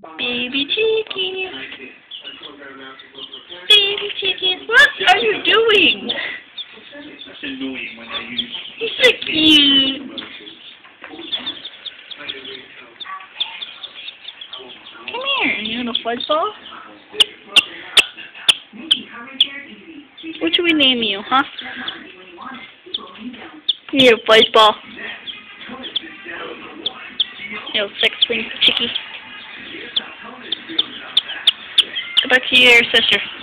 Baby chicken. Baby chicken. What are you doing? You're so cute. Come here. You want a fudge ball? What should we name you, huh? You're a fudge ball. You know, sex back to your sister.